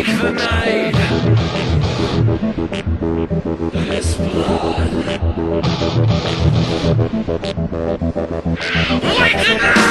Take the night. This blood. Wake the night.